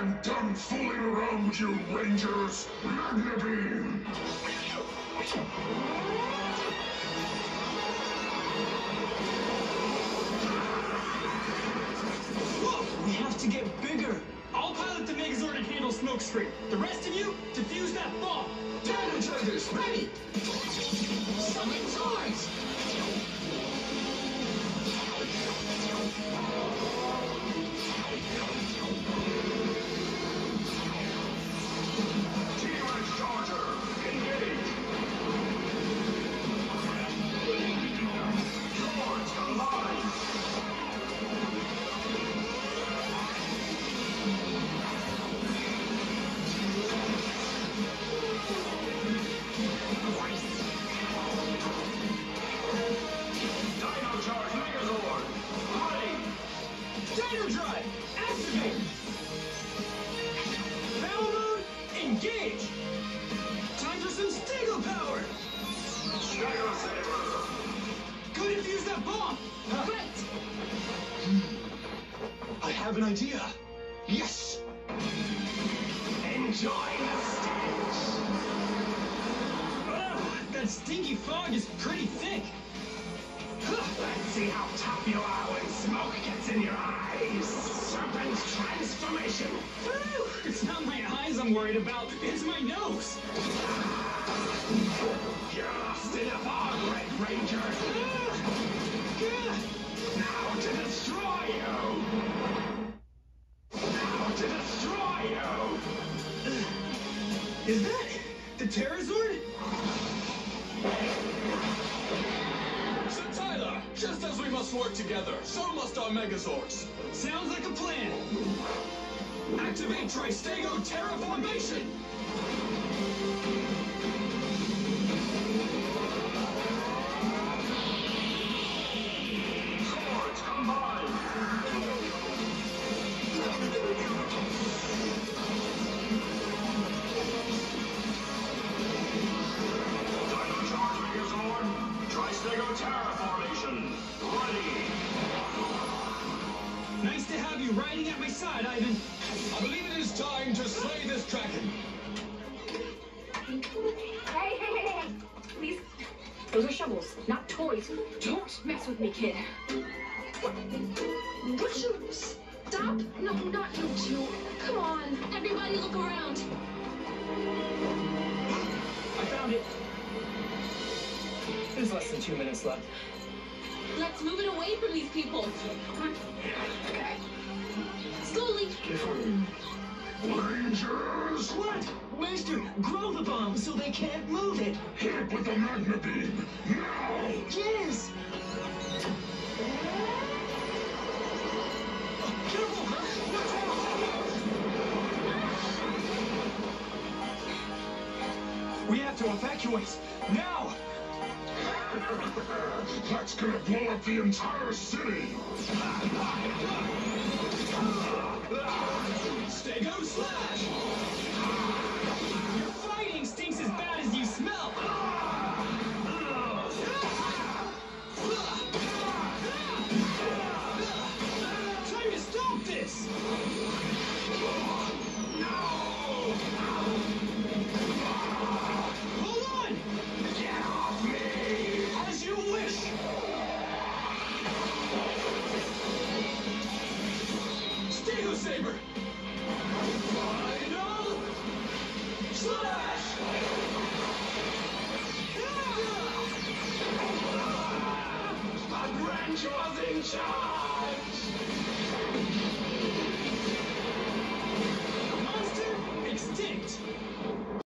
I'm done fooling around with you, Rangers! Magna Beam! We have to get bigger. I'll pilot the Megazord and handle Smokescreen. The rest of you, defuse that bomb. Dino Chargers, ready! Summon Zords! Have an idea. Yes! Enjoy the stench! Ugh, that stinky fog is pretty thick. Let's see how tough you are when smoke gets in your eyes! Serpent's transformation! It's not my eyes I'm worried about, it's my nose. You're lost in a fog, Red Ranger! Ah, ah. Now to destroy you! Is that the Pterazord? So Tyler, just as we must work together, so must our Megazords. Sounds like a plan. Activate Tri-Stego-Ptera Formation! You riding at my side, Ivan. I believe it is time to slay this dragon. Hey, hey, hey, hey! Please. Those are shovels, not toys. Don't mess with me, kid. What? Would you stop? No, not you two. Come on. Everybody look around. I found it. There's less than two minutes left. Let's move it away from these people. Rangers! What? Master, grow the bomb so they can't move it. Hit with the Magna Beam! Now! Yes. We have to evacuate now. That's gonna blow up the entire city! Stego slash. Inside.